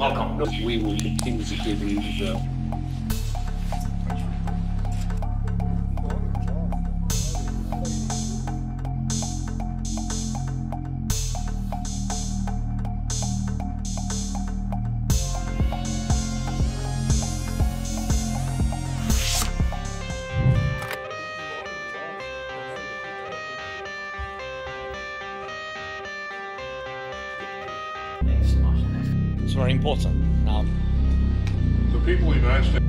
Welcome. We will continue to give you the It's very important now. The people of the United States.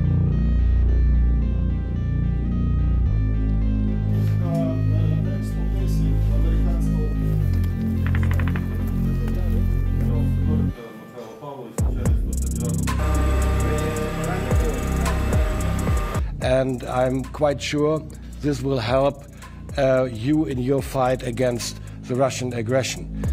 and I'm quite sure this will help uh, you in your fight against the Russian aggression.